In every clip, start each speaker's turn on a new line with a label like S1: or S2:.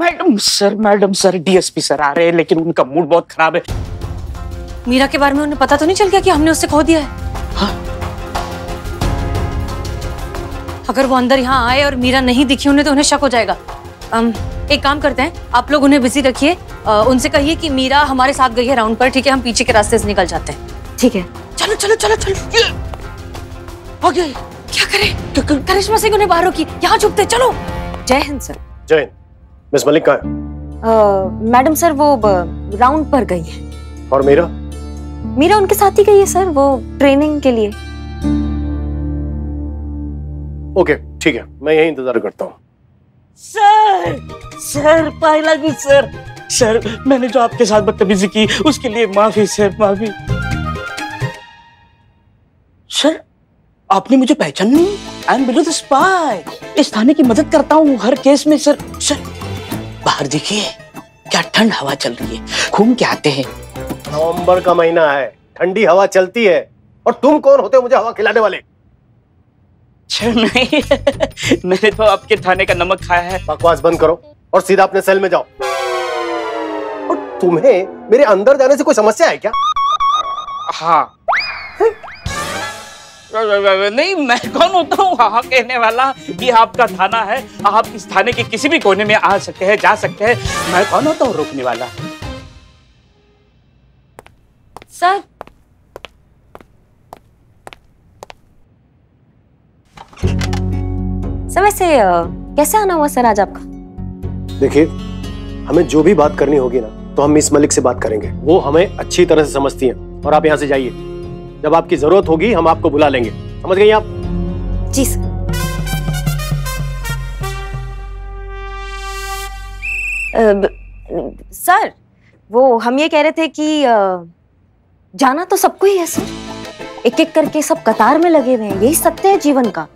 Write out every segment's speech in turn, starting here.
S1: Madam sir madam sir DSP sir आ रहे हैं लेकिन उनका मूड बहुत खराब है।
S2: मीरा के बारे में उन्हें पता तो नहीं चल गया कि हमने उससे खो दिया है?
S1: हाँ।
S2: अगर वो अंदर यहाँ आए और मीरा नहीं दिखी उन्हें तो उन्हें शक हो जाएगा। um, एक काम करते हैं आप लोग उन्हें बिज़ी रखिए। उनसे कहिए कि मीरा हमारे साथ गई है राउंड पर ठीक है हम पीछे के रास्ते से निकल जाते हैं। ठीक है।
S1: चलो चलो चलो चलो। हो गया
S2: क्या करें? करिश्मा सिंह उन्हें बाहर रोकी यहाँ छुपते चलो। जय हिंद सर।
S3: जैन मिस मलिक कहाँ है?
S2: मैडम सर वो राउंड पर गई है।
S3: और मेरा?
S2: मीरा उनके साथ ही गई है सर वो ट्रेनिंग के लिए।
S3: ओके ठीक है मैं यही इंतज़ार करता हूँ।
S1: सर सर पायला जी सर सर मैंने जो आपके साथ बदतमीजी की उसके लिए माफ़ी सर माफ़ी। सर आपने मुझे पहचान नहीं? I am Billo the spy इस थाने की मदद करता हूँ हर केस में सर सर। बाहर देखिए क्या ठंड हवा चल रही है। घूम के आते हैं।
S3: नवंबर का महीना है ठंडी हवा चलती है और तुम कौन होते हो मुझे हवा खिलाने वाले?
S1: नहीं मैंने तो आपके थाने का नमक खाया है।
S3: बकवास बंद करो और सीधा अपने सेल में जाओ। और तुम्हें मेरे अंदर जाने से कोई समस्या है क्या?
S1: हाँ? नहीं मैं कौन होता हूँ? हाँ कहने वाला ये आपका थाना है। आप इस थाने के किसी भी कोने में आ सकते हैं जा सकते हैं। मैं कौन होता हूँ? रोकने वाला।
S2: सर। सर वैसे कैसे आना हुआ सर आज आपका?
S3: देखिए हमें जो भी बात करनी होगी ना तो हम मिस मलिक से बात करेंगे। वो हमें अच्छी तरह से समझती हैं और आप यहाँ से जाइए। जब आपकी ज़रूरत होगी हम आपको बुला लेंगे। समझ गई आप?
S2: जी सर। सर वो हम ये कह रहे थे कि अ, जाना तो सबको ही है सर। एक एक करके सब कतार में लगे हुए हैं। यही सत्य है जीवन का।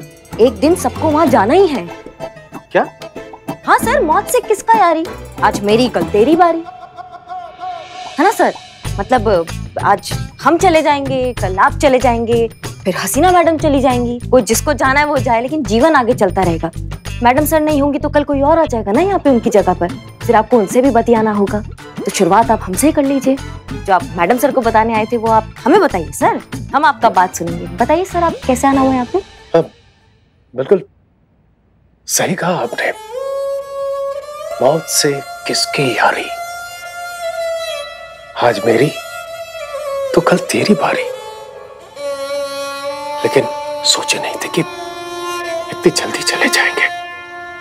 S2: एक दिन सबको वहाँ जाना ही है।
S3: क्या?
S2: हाँ सर मौत से किसका यारी? आज मेरी कल तेरी बारी। है ना सर? मतलब आज हम चले जाएँगे, कल आप चले जाएँगे, फिर हसीना मैडम चली जाएँगी। कोई जिसको जाना है, वो जाए, लेकिन जीवन आगे चलता रहेगा। मैडम सर नहीं होंगी तो कल कोई और आ जाएगा ना यहाँ पे उनकी जगह पर। फिर आपको उनसे भी बतियाना होगा। तो शुरुआत आप हमसे ही कर लीजिए। जो आप मैडम सर को बताने आए थे, वो आप हमें बताइए, सर। हम आपका बात सुनेंगे। बताइए सर, आप कैसे आना हुआ यहाँ पे?
S3: बिल्कुल। सही कहा आपने। मौत से किसकी यारी? आज मेरी तो कल तेरी बारी। लेकिन सोचे नहीं थे कि इतनी जल्दी चले जाएँगे।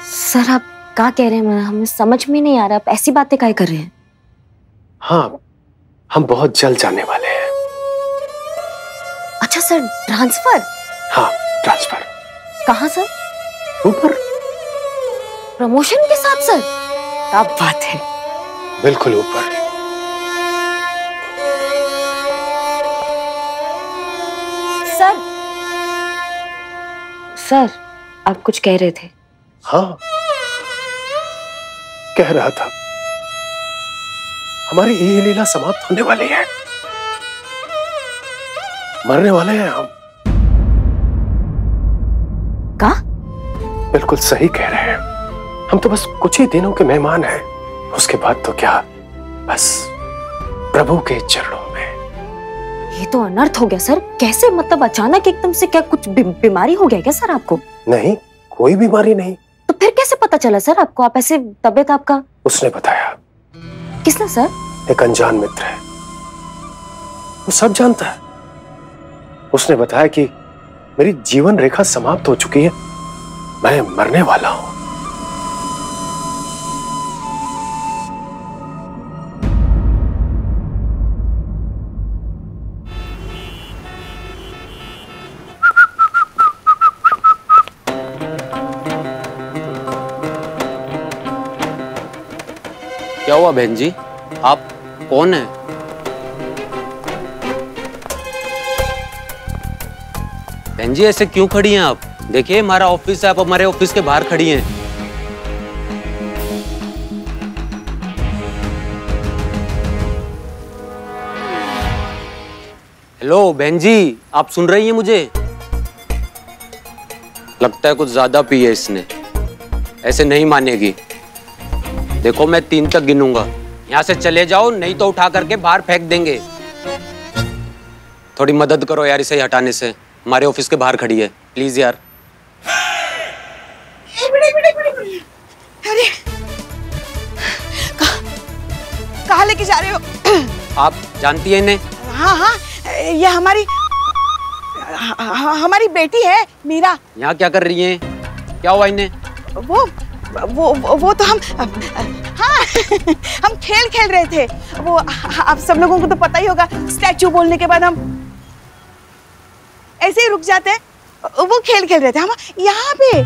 S2: सर आप क्या कह रहे हैं? हमें समझ में नहीं आ रहा। आप ऐसी बातें काय कर रहे हैं?
S3: हाँ हम बहुत जल्द जाने वाले हैं।
S2: अच्छा सर ट्रांसफ़र?
S3: हाँ ट्रांसफ़र।
S2: कहाँ सर?
S3: ऊपर।
S2: प्रमोशन के साथ सर? क्या बात है।
S3: बिल्कुल ऊपर।
S2: सर आप कुछ कह रहे थे।
S3: हाँ। कह रहा था। हमारी ये लीला समाप्त होने वाली है। मरने वाले हैं हम।
S2: का
S3: बिल्कुल सही कह रहे हैं। हम तो बस कुछ ही दिनों के मेहमान हैं। उसके बाद तो क्या? बस प्रभु के चरणों
S2: ये तो अनर्थ हो गया सर। कैसे? मतलब अचानक एकदम से क्या कुछ बी, बीमारी हो गया क्या सर आपको?
S3: नहीं कोई बीमारी नहीं।
S2: तो फिर कैसे पता चला सर आपको? आप ऐसे तबीयत आपका?
S3: उसने बताया।
S2: किसने सर?
S3: एक अनजान मित्र है। वो सब जानता है। उसने बताया कि मेरी जीवन रेखा समाप्त हो चुकी है। मैं मरने वाला हूँ।
S4: बहन जी, आप कौन है? बहन जी, ऐसे क्यों खड़ी हैं आप? देखिए, हमारा ऑफ़िस है, आप हमारे ऑफ़िस के बाहर खड़ी हैं। हेलो, बहन जी, आप सुन रही हैं मुझे? लगता है कुछ ज़्यादा पी है इसने। ऐसे नहीं मानेगी। देखो मैं तीन तक गिनूँगा। यहाँ से चले जाओ नहीं तो उठा करके बाहर फेंक देंगे। थोड़ी मदद करो यार इसे हटाने से। हमारे ऑफ़िस के बाहर खड़ी है। प्लीज़ यार।
S5: अरे कहाँ कहाँ लेके जा रहे हो?
S4: आप जानती है इन्हें?
S5: हाँ हाँ ये हमारी हमारी बेटी है मीरा।
S4: यहाँ क्या कर रही हैं? क्या हुआ इन्हें?
S5: वो वो वो तो हम हाँ हम खेल खेल रहे थे। वो आप सब लोगों को तो पता ही होगा स्टैचू बोलने के बाद हम ऐसे ही रुक जाते हैं। वो खेल खेल रहे थे। हम यहाँ पे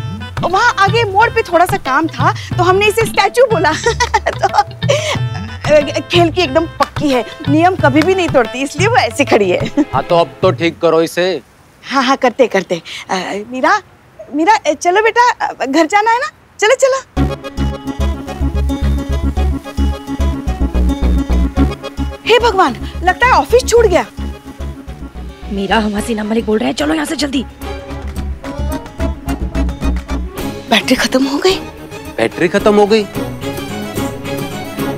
S5: वहाँ आगे मोड़ पे थोड़ा सा काम था तो हमने इसे स्टैचू बोला। तो खेल की एकदम पक्की है। नियम कभी भी नहीं तोड़ती इसलिए वो ऐसे खड़ी है।
S4: हाँ तो अब तो ठीक करो इसे।
S5: हाँ हाँ करते करते। अ, मीरा मीरा चलो बेटा घर जाना है ना? चलो चलो। हे भगवान लगता है ऑफ़िस छूट गया।
S2: मेरा हम हसीना मलिक बोल रहे हैं। चलो यहाँ से जल्दी।
S5: बैटरी खत्म हो गई।
S4: बैटरी खत्म हो गई।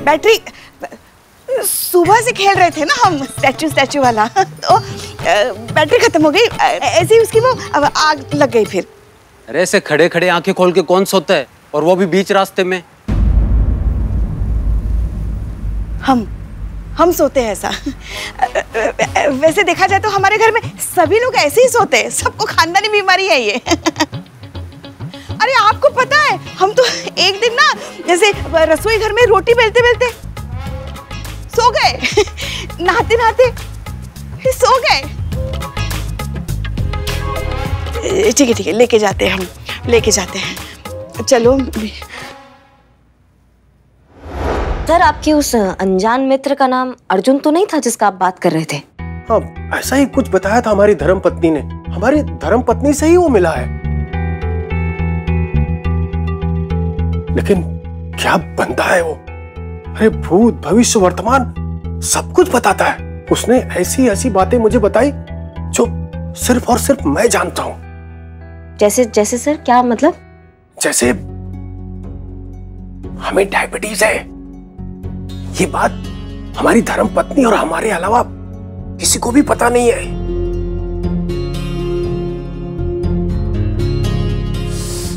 S5: बैटरी सुबह से खेल रहे थे ना हम स्टैचू स्टैचू वाला। तो बैटरी खत्म हो गई। ऐसे ही उसकी वो आग लग गई फिर।
S4: अरे ऐसे खड़े खड़े आँखें खोल के कौन सोता है? और वो भी बीच रास्ते में।
S5: हम हम सोते हैं ऐसा। वैसे देखा जाए तो हमारे घर में सभी लोग ऐसे ही सोते हैं। सबको खानदानी बीमारी है ये। अरे आपको पता है, हम तो एक दिन ना, जैसे रसोई घर में रोटी बेलते बेलते सो गए। नहाते नहाते सो गए। ठीक है ठीक है लेके जाते हैं हम लेके जाते हैं। चलो।
S2: सर आपके उस अनजान मित्र का नाम अर्जुन तो नहीं था जिसका आप बात कर रहे थे?
S3: हाँ ऐसा ही कुछ बताया था हमारी धर्म पत्नी ने। हमारी धर्म पत्नी से ही वो मिला है। लेकिन क्या बनता है वो? अरे भूत भविष्य वर्तमान सब कुछ बताता है। उसने ऐसी ऐसी बातें मुझे बताई जो सिर्फ़ और सिर्फ़ मैं जानता हूँ।
S2: जैसे जैसे सर क्या मतलब?
S3: जैसे हमें डायबिटीज़ है। ये बात हमारी धर्म पत्नी और हमारे अलावा किसी को भी पता नहीं है।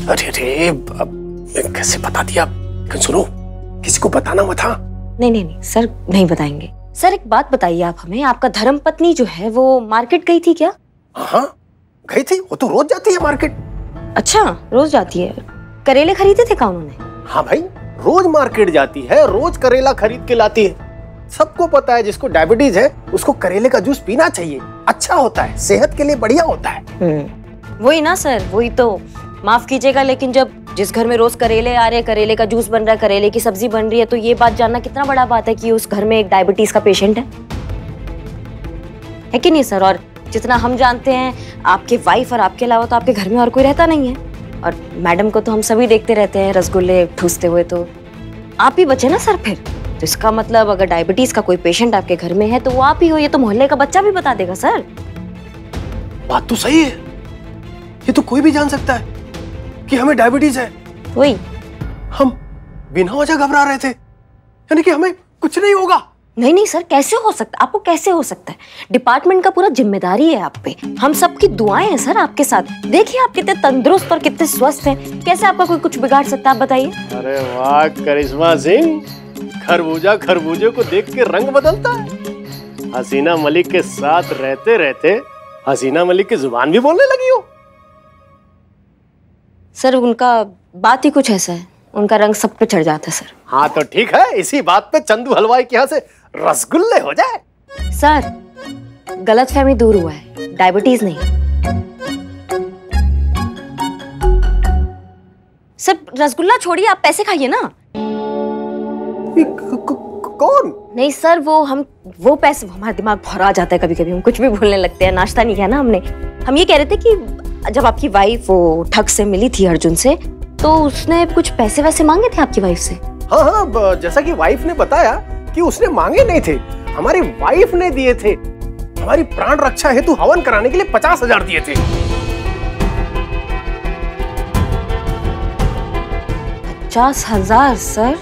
S3: अरे अरे अब मैं कैसे बता दिया? लेकिन सुनो? किसी को बताना मत हाँ?
S2: नहीं नहीं नहीं सर नहीं बताएँगे। सर एक बात बताइए आप हमें। आपका धर्म पत्नी जो है वो मार्केट गई थी क्या?
S3: हाँ हाँ। गई थी? वो तो रोज जाती है मार्केट।
S2: अच्छा रोज जाती है। करेले खरीदे थे क्या उन्होंने?
S3: हाँ भाई रोज मार्केट जाती है रोज करेला खरीद के लाती है। सबको पता है जिसको डायबिटीज़ है उसको करेले का जूस पीना चाहिए। अच्छा होता है सेहत के लिए बढ़िया होता है।
S2: हम्म वही ना सर वही तो। माफ़ कीजिएगा लेकिन जब जिस घर में रोज करेले आ रहे हैं करेले का जूस बन रहा है करेले की सब्ज़ी बन रही है तो ये बात जानना कितना बड़ा बात है कि उस घर में एक डायबिटीज़ का पेशेंट है। है कि नहीं सर? और जितना हम जानते हैं आपके वाइफ और आपके अलावा तो आपके घर में और कोई रहता नहीं है। और मैडम को तो हम सभी देखते रहते हैं रसगुल्ले ठूसते हुए तो। आप ही बचे ना सर फिर। तो इसका मतलब अगर डायबिटीज़ का कोई पेशेंट आपके घर में है तो वो आप ही हो ये तो मोहल्ले का बच्चा भी बता देगा सर।
S3: बात तो सही है। ये तो कोई भी जान सकता है कि हमें डायबिटीज़ है।
S2: वही।
S3: हम बिना वजह घबरा रहे थे। यानी कि हमें कुछ नहीं होगा।
S2: नहीं नहीं सर कैसे हो सकता आपको कैसे हो सकता है? डिपार्टमेंट का पूरा ज़िम्मेदारी है आप पे। हम सबकी दुआएँ हैं सर आपके साथ। देखिए आप कितने तंदुरुस्त और कितने स्वस्थ हैं। कैसे आपका कोई कुछ बिगाड़ सकता है आप बताइए।
S3: अरे वाह करिश्मा सिंह खरबूजा खरबूजे को देख के रंग बदलता है। हसीना मलिक के साथ रहते रहते हसीना मलिक की ज़ुबान भी बोलने लगी हो।
S2: सर उनका बात ही कुछ ऐसा है। उनका रंग सब पे चढ़ जाता है सर।
S3: हाँ तो ठीक है इसी बात पे चंदू हलवाई के यहाँ से रसगुल्ले हो जाए।
S2: सर गलत फहमी दूर हुआ है। डायबिटीज़ नहीं। सर रसगुल्ला छोड़िए आप पैसे खाइए ना।
S3: कौन?
S2: नहीं सर वो हम वो पैसे हमारा दिमाग भरा जाता है कभी कभी हम कुछ भी भूलने लगते हैं नाश्ता नहीं किया ना हमने। हम ये कह रहे थे कि जब आपकी वाइफ वो ठग से मिली थी अर्जुन से तो उसने कुछ पैसे वैसे मांगे थे आपकी वाइफ से?
S3: हाँ हाँ जैसा कि वाइफ ने बताया कि उसने मांगे नहीं थे। हमारी वाइफ ने दिए थे। हमारी प्राण रक्षा हेतु हवन कराने के लिए पचास हज़ार दिए थे।
S2: पचास हज़ार सर?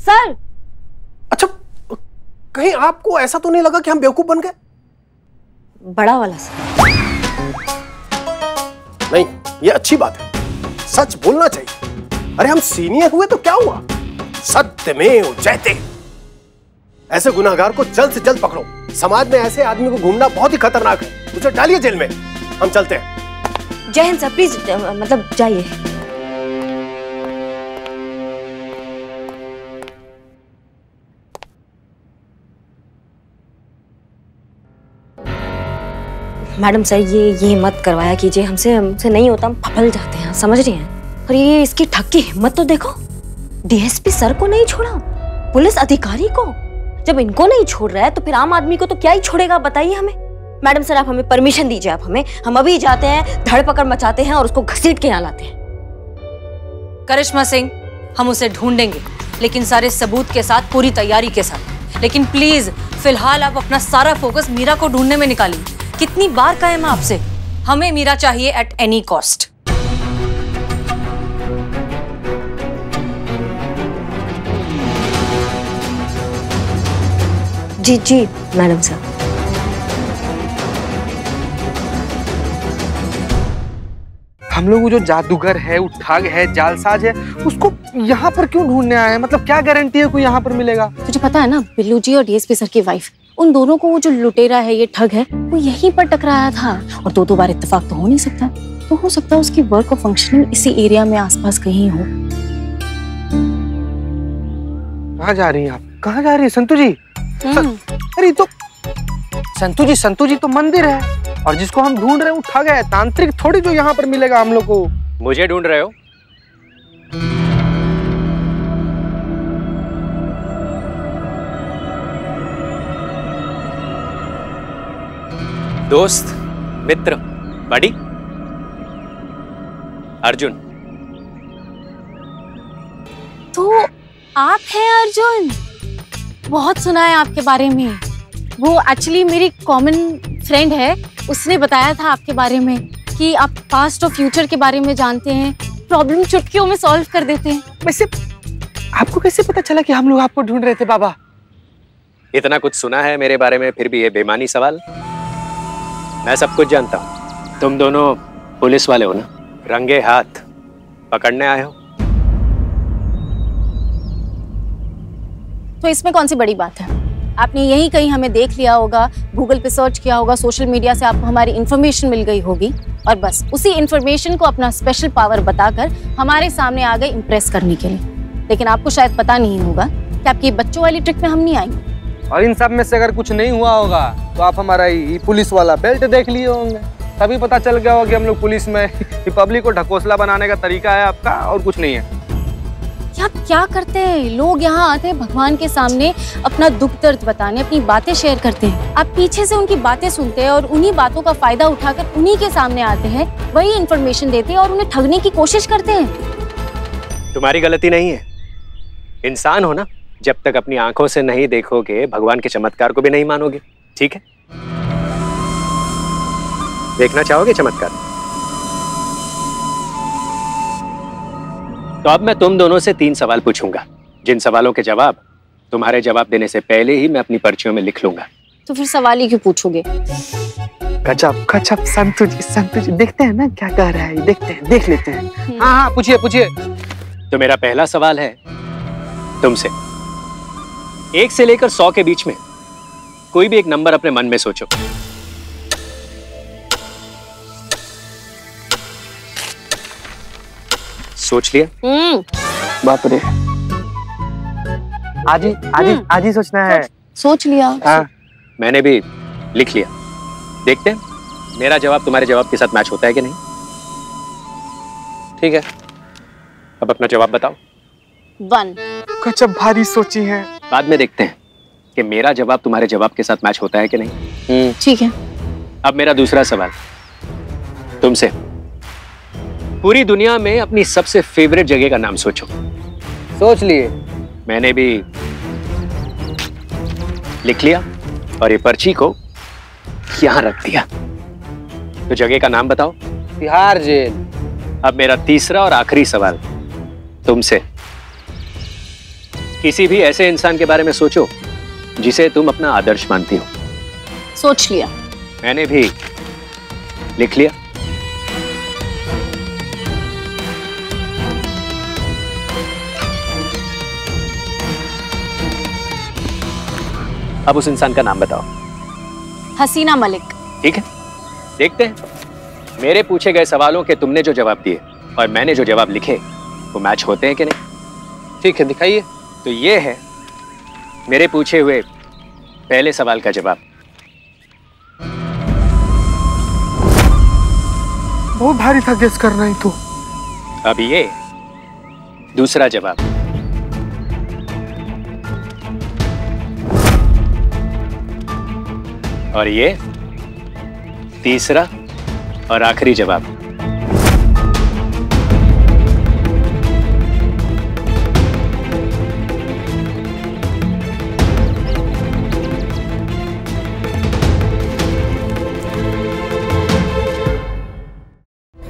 S2: सर!
S3: अच्छा कहीं आपको ऐसा तो नहीं लगा कि हम बेवकूफ़ बन गए?
S2: बड़ा वाला सर
S3: नहीं, ये अच्छी बात है। सच बोलना चाहिए। अरे, हम सीनियर हुए तो क्या हुआ? सत्य में जयते ऐसे गुनाहगार को जल्द से जल्द पकड़ो। समाज में ऐसे आदमी को घूमना बहुत ही खतरनाक है। उसे डालिए जेल में। हम चलते हैं।
S2: जय हिंद सर, प्लीज़ मतलब जाइए। मैडम सर, ये ये मत करवाया कीजिए, हमसे हमसे नहीं होता, हम फफल जाते हैं, समझ रही हैं। और ये इसकी ठग की हिम्मत तो देखो डीएसपी सर को नहीं छोड़ा, पुलिस अधिकारी को। जब इनको नहीं छोड़ रहा है तो फिर आम आदमी को तो क्या ही छोड़ेगा, बताइए हमें। मैडम सर, आप हमें परमिशन दीजिए, आप हमें, हम अभी जाते हैं, धड़ पकड़ मचाते हैं और उसको घसीट के यहाँ लाते हैं।
S6: करिश्मा सिंह, हम उसे ढूंढेंगे, लेकिन सारे सबूत के साथ, पूरी तैयारी के साथ। लेकिन प्लीज़ फ़िलहाल आप अपना सारा फोकस मीरा को ढूँढने में निकालिए। कितनी बार कहे मैं आपसे हमें मीरा चाहिए एट एनी कॉस्ट
S2: जी जी मैडम सर
S7: हम लोग जो जादूगर है उठाग है जालसाज है उसको यहाँ पर क्यों ढूँढने आए हैं? मतलब क्या गारंटी है कोई यहाँ पर मिलेगा?
S8: तुझे पता है ना बिल्लू जी और डीएसपी सर की वाइफ उन दोनों को वो जो लुटेरा है ये ठग है वो यहीं पर टकराया था। और दो दो बार इत्तेफाक तो हो नहीं सकता। तो हो सकता है उसकी वर्क और फंक्शनिंग इसी एरिया में आसपास कहीं हो।
S7: कहाँ जा रही हैं आप? कहाँ जा रही है? संतू जी? अरे तो संतू जी संतू जी तो मंदिर है। और जिसको हम ढूंढ रहे हैं वो ठग है तांत्रिक थोड़ी जो यहाँ पर मिलेगा हम लोग को।
S4: मुझे ढूंढ रहे हो? दोस्त मित्र बड़ी। अर्जुन।
S8: तो आप हैं अर्जुन? बहुत सुना है आपके बारे में। वो एक्चुअली मेरी कॉमन फ्रेंड है। उसने बताया था आपके बारे में कि आप पास्ट और फ्यूचर के बारे में जानते हैं। प्रॉब्लम चुटकियों में सॉल्व कर देते हैं।
S7: वैसे आपको कैसे पता चला कि हम लोग आपको ढूंढ रहे थे बाबा?
S4: इतना कुछ सुना है मेरे बारे में फिर भी ये बेमानी सवाल। मैं सब कुछ जानता हूँ। तुम दोनों पुलिस वाले हो ना? रंगे हाथ। पकड़ने आए हो?
S8: तो इसमें कौन सी बड़ी बात है? आपने यही कहीं हमें देख लिया होगा गूगल पे सर्च किया होगा सोशल मीडिया से आपको हमारी इन्फॉर्मेशन मिल गई होगी। और बस, उसी इन्फॉर्मेशन को अपना स्पेशल पावर बताकर हमारे सामने आ गए इम्प्रेस करने के लिए। लेकिन आपको शायद पता नहीं होगा कि आपकी बच्चों वाली ट्रिक में हम नहीं आएँगे
S7: और इन सब में से अगर कुछ नहीं हुआ होगा तो आप हमारा ये पुलिस वाला बेल्ट देख लिए होंगे। तभी पता चल गया होगा कि हम लोग पुलिस में पब्लिक को ढकोसला बनाने का तरीका है आपका और कुछ नहीं है।
S8: क्या क्या करते हैं? लोग यहाँ आते हैं भगवान के सामने अपना दुख दर्द बताने अपनी बातें शेयर करते हैं। आप पीछे से उनकी बातें सुनते हैं और उन्हीं बातों का फ़ायदा उठाकर उन्हीं के सामने आते हैं वही इन्फॉर्मेशन देते हैं और उन्हें ठगने की कोशिश करते हैं।
S4: तुम्हारी गलती नहीं है। इंसान हो ना? जब तक अपनी आँखों से नहीं देखोगे भगवान के चमत्कार को भी नहीं मानोगे। ठीक है? देखना चाहोगे चमत्कार? तो अब मैं तुम दोनों से तीन सवाल पूछूँगा। जिन सवालों के जवाब तुम्हारे जवाब देने से पहले ही मैं अपनी पर्चियों में लिख लूँगा।
S8: तो फिर सवाल ही क्यों पूछोगे?
S7: गजब गजब संतु जी संतु जी देखते हैं ना क्या कह रहा है। देखते हैं देख लेते हैं। हाँ हाँ पूछिए पूछिए।
S4: तो मेरा पहला सवाल है तुमसे। एक से लेकर सौ के बीच में कोई भी एक नंबर अपने मन में सोचो। सोच लिया?
S8: हम्म।
S7: बाप रे। आज ही आज ही आज ही सोचना है।
S8: सोच लिया।
S7: हाँ।
S4: मैंने भी लिख लिया। देखते हैं मेरा जवाब तुम्हारे जवाब के साथ मैच होता है कि नहीं? ठीक है। अब अपना जवाब बताओ।
S8: वन
S7: गजब भारी सोची है।
S4: बाद में देखते हैं कि मेरा जवाब तुम्हारे जवाब के साथ मैच होता है कि नहीं। हम्म,
S8: ठीक है।
S4: अब मेरा दूसरा सवाल। तुमसे। पूरी दुनिया में अपनी सबसे फेवरेट जगह का नाम सोचो।
S7: सोच लिए।
S4: मैंने भी लिख लिया और ये पर्ची को यहाँ रख दिया। तो जगह का नाम बताओ।
S7: बिहार जेल।
S4: अब मेरा तीसरा और आखिरी सवाल तुमसे। किसी भी ऐसे इंसान के बारे में सोचो जिसे तुम अपना आदर्श मानती हो।
S8: सोच लिया।
S4: मैंने भी लिख लिया। अब उस इंसान का नाम बताओ।
S8: हसीना मलिक।
S4: ठीक है? देखते हैं। मेरे पूछे गए सवालों के तुमने जो जवाब दिए और मैंने जो जवाब लिखे वो मैच होते हैं कि नहीं?
S7: ठीक है दिखाइए।
S4: तो ये है मेरे पूछे हुए पहले सवाल का जवाब।
S7: बहुत भारी था गेस करना ही तो।
S4: अब ये दूसरा जवाब। और ये तीसरा और आखिरी जवाब।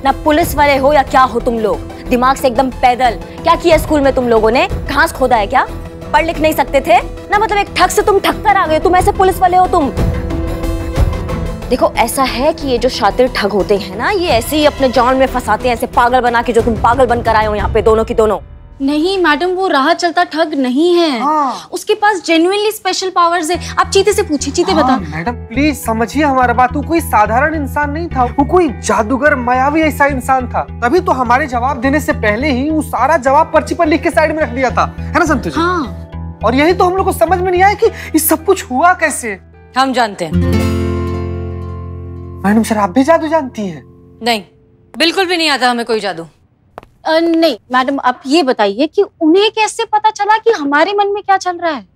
S2: ना पुलिस वाले हो या क्या हो तुम लोग? दिमाग से एकदम पैदल। क्या किया स्कूल में तुम लोगों ने? घास खोदा है क्या? पढ़ लिख नहीं सकते थे? ना मतलब एक ठग से तुम ठग कर आ गए, तुम ऐसे पुलिस वाले हो तुम? देखो, ऐसा है कि ये जो शातिर ठग होते हैं ना, ये ऐसे ही अपने जान में फंसाते हैं, ऐसे पागल बना के जो तुम पागल बनकर आए हो यहाँ पे, दोनों की दोनों।
S8: नहीं मैडम वो राह चलता ठग नहीं है।
S7: हाँ।
S8: उसके पास जेन्युइनली स्पेशल पावर्स है। आप चीते से पूछिए चीते
S7: हाँ, बता मैडम प्लीज़ समझिए हमारा बात। वो कोई साधारण इंसान नहीं था। वो कोई जादूगर मायावी ऐसा इंसान था। तभी तो हमारे जवाब देने से पहले ही वो सारा जवाब पर्ची पर लिख के साइड में रख दिया था। है ना संतोष
S8: हाँ।
S7: और यही तो हम लोग को समझ में नहीं आया की ये सब कुछ हुआ कैसे?
S6: हम जानते हैं।
S7: मैडम सर आप भी जादू जानती है?
S6: नहीं बिल्कुल भी नहीं आता हमें कोई जादू।
S8: नहीं, मैडम, आप ये बताइए कि उन्हें कैसे पता चला कि हमारे मन में क्या चल रहा है?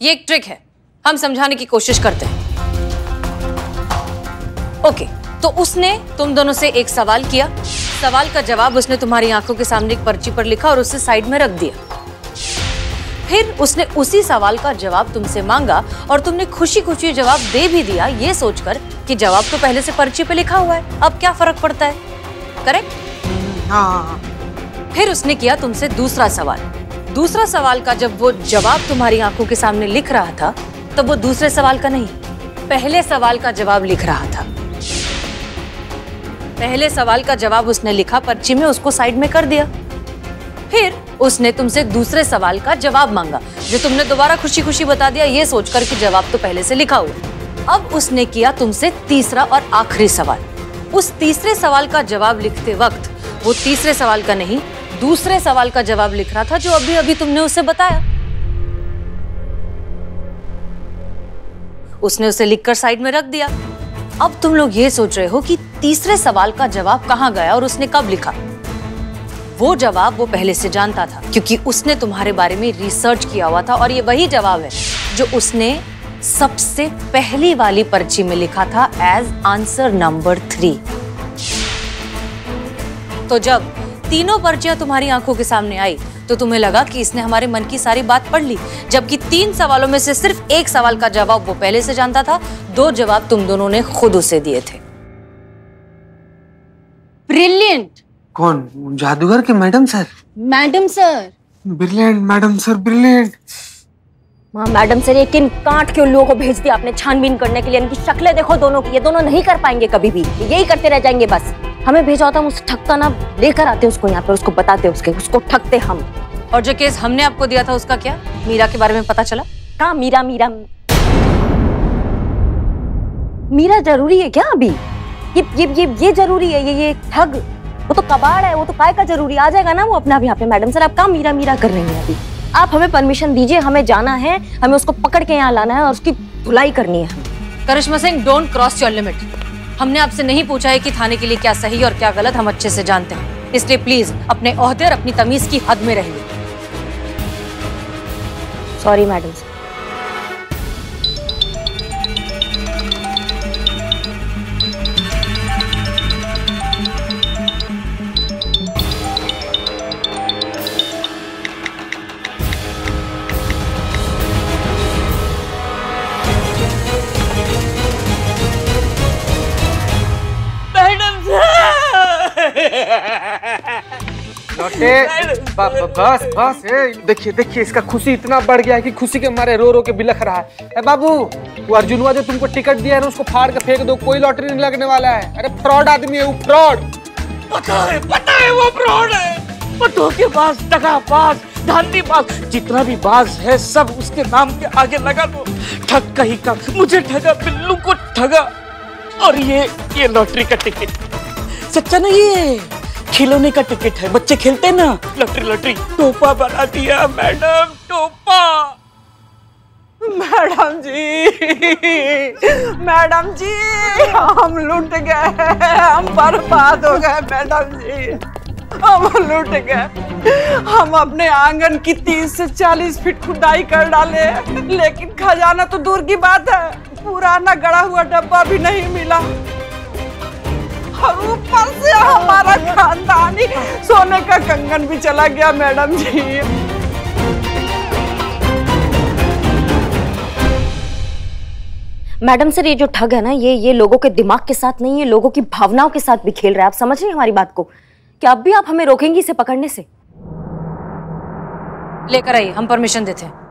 S6: ये एक ट्रिक है। हम समझाने की कोशिश करते हैं। ओके तो उसने तुम दोनों से एक सवाल किया। सवाल का जवाब उसने तुम्हारी आँखों के सामने एक पर्ची पर लिखा और उसे साइड में रख दिया। फिर उसने उसी सवाल का जवाब तुमसे मांगा और तुमने खुशी खुशी जवाब दे भी दिया ये सोचकर कि जवाब तो पहले से पर्ची पे लिखा हुआ है। अब क्या फ़र्क पड़ता है? करेक्ट?
S7: हाँ।
S6: फिर उसने किया तुमसे दूसरा सवाल। दूसरा सवाल का जब वो जवाब तुम्हारी आँखों के सामने लिख रहा था, तब वो दूसरे सवाल का नहीं, पहले सवाल का जवाब लिख रहा था। पहले सवाल का जवाब उसने लिखा, पर्ची में उसको साइड में कर दिया। फिर उसने तुमसे दूसरे सवाल का जवाब मांगा, जो तुमने दोबारा खुशी खुशी बता दिया, ये सोचकर कि जवाब तो पहले से लिखा हुआ। अब उसने किया तुमसे तीसरा और आखिरी सवाल। उस तीसरे सवाल का जवाब लिखते वक्त वो तीसरे सवाल का नहीं, दूसरे सवाल का जवाब लिख रहा था जो अभी अभी तुमने उसे बताया। उसने उसे लिखकर साइड में रख दिया। अब तुम लोग ये सोच रहे हो कि तीसरे सवाल का जवाब कहाँ गया और उसने कब लिखा? वो जवाब वो पहले से जानता था, क्योंकि उसने तुम्हारे बारे में रिसर्च किया हुआ था और ये वही जवाब है जो उसने सबसे पहली वाली पर्ची में लिखा था एज आंसर नंबर थ्री तो जब तीनों पर्चियाँ तुम्हारी आँखों के सामने आई तो तुम्हें लगा कि इसने हमारे मन की सारी बात पढ़ ली जबकि तीन सवालों में से सिर्फ़ एक सवाल का जवाब वो पहले से जानता था दो जवाब तुम दोनों ने खुद उसे दिए थे।
S8: ब्रिलियंट
S7: कौन? जादूगर के madam sir?
S8: Madam sir.
S7: Brilliant madam sir brilliant
S2: हाँ मैडम सर ये किन कांट के उल्लुओं को भेज दिया आपने छानबीन करने के लिए। इनकी शक्लें देखो दोनों की ये दोनों नहीं कर पाएँगे कभी भी। यही करते रह जाएँगे बस। हमें भेजा होता हम उस ठगता ना लेकर आते उसको यहाँ पे उसको बताते उसके उसको ठगते हम।
S6: और जो केस हमने आपको दिया था उसका क्या? मीरा के बारे में पता चला?
S2: कहा मीरा मीरा। मीरा ज़रूरी है क्या अभी? ये ये ये ये ज़रूरी है ये ये ठग। वो तो कबाड़ है वो तो काय का ज़रूरी? आ जाएगा ना वो अपना भी यहाँ पे। मैडम सर आप कहा मीरा मीरा कर रही हैं अभी। आप हमें परमिशन दीजिए हमें जाना है हमें उसको पकड़ के यहाँ लाना है और उसकी धुलाई करनी है।
S6: Karishma Singh don't cross your limit हमने आपसे नहीं पूछा है कि थाने के लिए क्या सही और क्या गलत हम अच्छे से जानते हैं। इसलिए प्लीज़ अपने ओहदे और अपनी तमीज की हद में रहिए।
S2: सॉरी मैडम
S7: बस बस देखिए देखिए, इसका खुशी इतना बढ़ गया है कि खुशी के मारे रो रो के बिलख रहा है। बाबू, वो अर्जुनवा जो तुमको टिकट दिया है ना, उसको फाड़ के फेंक दो, कोई लॉटरी नहीं लगने वाला है। अरे, फ्रॉड आदमी है, वो फ्रॉड।
S9: पता है पता है, वो फ्रॉड है। वो धोखेबाज दगाबाज धांधलीबाज जितना भी बाज है, सब उसके नाम के आगे लगा दो। ठग कहीं का, मुझे ठगा, बिल्लू को ठगा। और ये ये लॉटरी का टिकट। सच्चा नहीं है। खिलौने का टिकट है। बच्चे खेलते ना? Lottery lottery. टोपा बना दिया मैडम टोपा।
S10: मैडम जी मैडम जी हम लुट गए हम बर्बाद हो गए मैडम जी। हम लुट गए। हम अपने आँगन की 30 से 40 फीट खुदाई कर डाले लेकिन खजाना तो दूर की बात है। पुराना गड़ा हुआ डब्बा भी नहीं मिला। और ऊपर से हमारा खानदानी सोने का कंगन भी चला गया मैडम जी।
S2: मैडम सर ये जो ठग है ना ये ये लोगों के दिमाग के साथ नहीं ये लोगों की भावनाओं के साथ भी खेल रहा है। आप समझ रही हैं हमारी बात को? क्या अब भी आप हमें रोकेंगी इसे पकड़ने से?
S6: लेकर आइए हम परमिशन देते हैं।